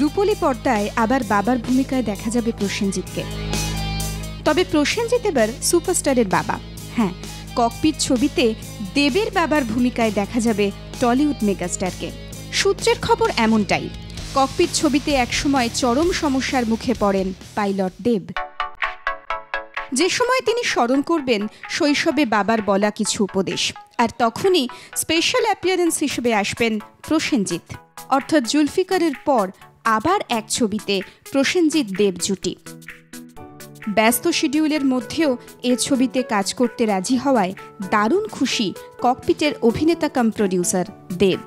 রূপলি পর্দায় আবার বাবার ভূমিকায় দেখা যাবে প্রসেনজিৎকে। তবে প্রসেনজিৎ এবার সুপারস্টারের বাবা। হ্যাঁ ককপিট ছবিতে দেবের বাবার ভূমিকায় দেখা যাবে টলিউড মেগাস্টারকে। সূত্রের খবর এমনটাই, ককপিট ছবিতে একসময় চরম সমস্যার মুখে পড়েন পাইলট দেব। যে সময় তিনি স্মরণ করবেন শৈশবে বাবার বলা কিছু উপদেশ, আর তখনই স্পেশাল অ্যাপিয়ারেন্স হিসেবে আসবেন প্রসেনজিৎ। অর্থাৎ জুলফিকারের পর আবার এক ছবিতে প্রসেনজিৎ দেব জুটি। ব্যস্ত শিডিউলের মধ্যেও এ ছবিতে কাজ করতে রাজি হওয়ায় দারুণ খুশি ককপিটের অভিনেতা কাম প্রডিউসার দেব।